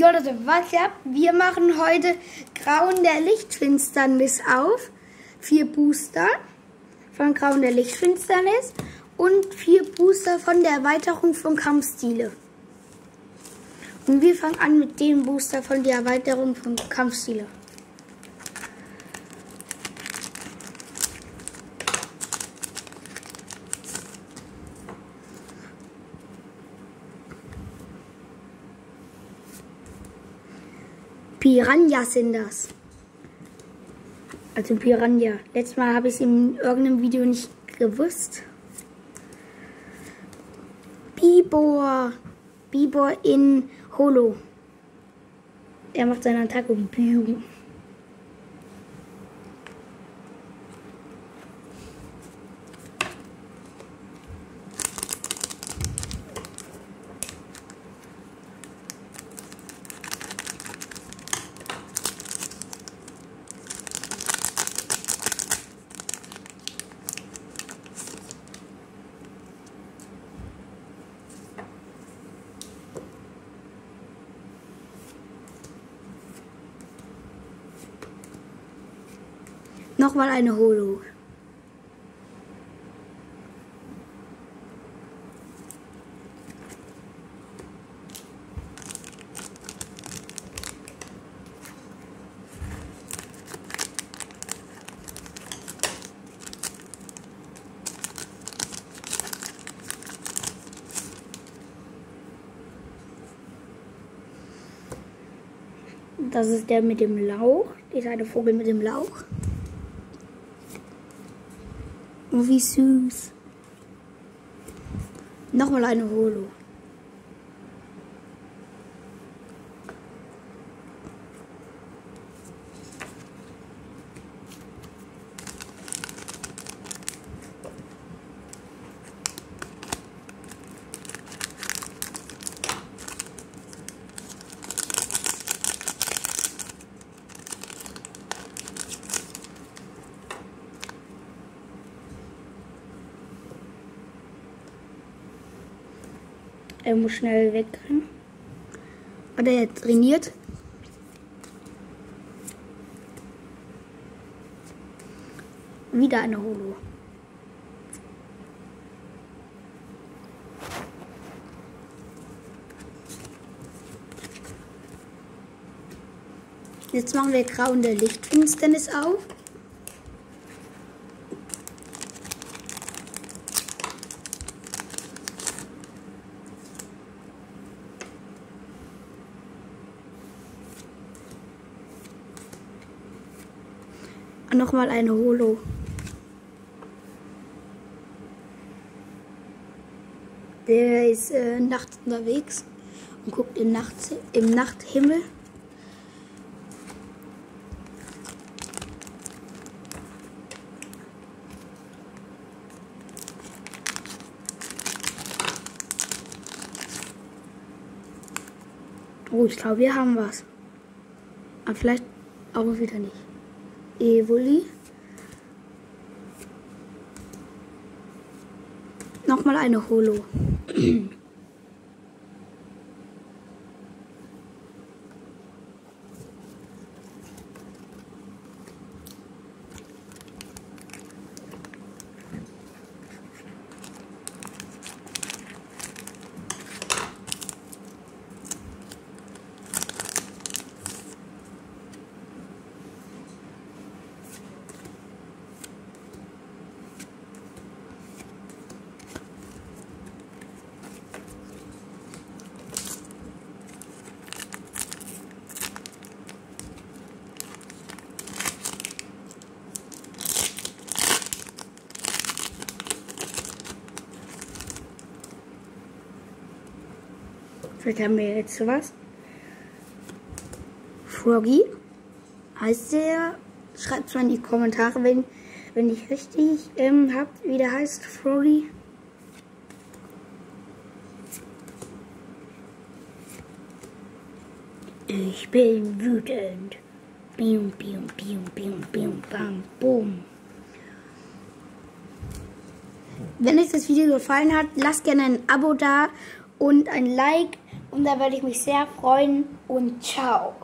Ja, Leute, was ja? Wir machen heute Grauen der Lichtfinsternis auf. Vier Booster von Grauen der Lichtfinsternis und vier Booster von der Erweiterung von Kampfstile. Und wir fangen an mit dem Booster von der Erweiterung von Kampfstile. Piranhas sind das. Also Piranha. Letztes Mal habe ich es in irgendeinem Video nicht gewusst. Bibor. Bibor in Holo. Er macht seine Attacke und Biu. Nochmal eine Holo. Das ist der mit dem Lauch. Dieser eine Vogel mit dem Lauch. Oh, wie süß. Nochmal eine Holo. Er muss schnell wegrennen. Hat er jetzt trainiert? Wieder eine Holo. Jetzt machen wir grauende Lichtfinsternis auf. Nochmal eine Holo. Der ist äh, nachts unterwegs und guckt im, Nachts im Nachthimmel. Oh, ich glaube, wir haben was. Aber vielleicht auch wieder nicht. Evoli. Nochmal eine Holo. Vielleicht haben wir jetzt sowas. Froggy heißt der. Schreibt es mal in die Kommentare, wenn, wenn ich richtig ähm, habt, wie der heißt. Froggy. Ich bin wütend. Bium, bium, bium, bium, bium, bam, boom. Wenn euch das Video gefallen hat, lasst gerne ein Abo da und ein Like Und da würde ich mich sehr freuen und ciao.